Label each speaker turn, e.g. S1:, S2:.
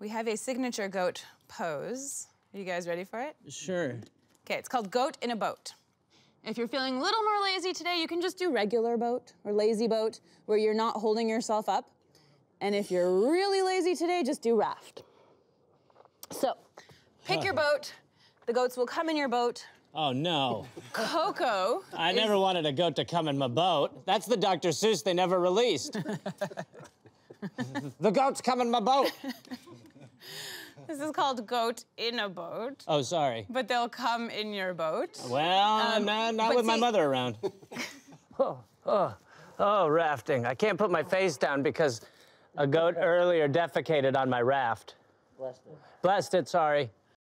S1: we have a signature goat pose. Are you guys ready for it?
S2: Sure.
S1: Okay, it's called goat in a boat. If you're feeling a little more lazy today, you can just do regular boat or lazy boat where you're not holding yourself up. And if you're really lazy today, just do raft. So, pick your boat. The goats will come in your boat.
S2: Oh no.
S1: Coco.
S2: I never wanted a goat to come in my boat. That's the Dr. Seuss they never released. the goats come in my boat.
S1: This is called goat in a boat,
S2: Oh, sorry.
S1: but they'll come in your boat.
S2: Well, um, I'm not, not
S1: but
S2: with my mother around. oh, oh, oh, rafting. I can't put my face down because a goat earlier defecated on my raft. Blessed it. Blessed it, sorry.